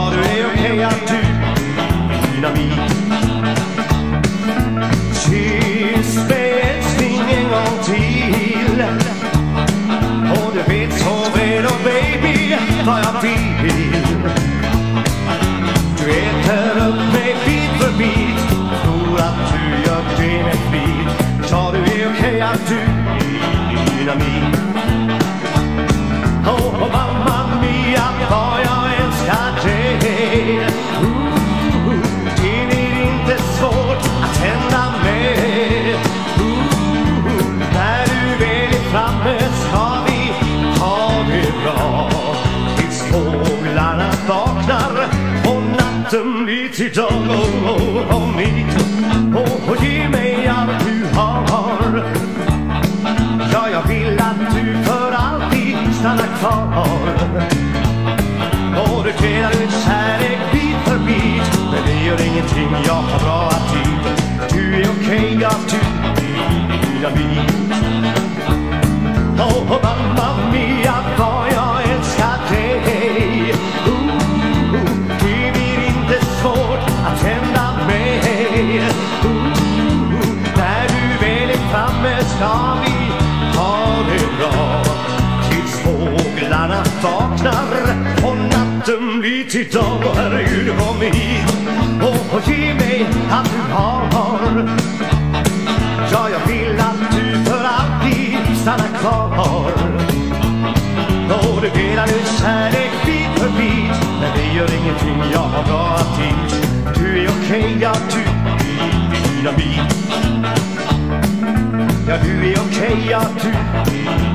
Ja, du är okej att du dynamit. Kyss mig älskling en gång till. Och du vet så väl och baby vad jag vill. Du äter upp mig bit för bit. Tror att du gör det med flit. Ja, du är okej att du dynamit. Ska vi ha det bra. Tills fåglarna vaknar och natten blir till dag. Oh, oh, oh, oh mitt och ge mig allt du har. Ja, jag vill att du för alltid stannar kvar. Och du delar ut kärlek bit för bit Men det gör ingenting, jag vaknar och natten blir till dag. Och herregud kom hit och ge mig allt du har. Ja, jag vill att du för alltid stannar kvar. Och du delar ut kärlek bit för bit. Men det gör ingenting, jag har bra aptit Du är okej, ja du är dynamit Ja, du är okej, ja du är dynamit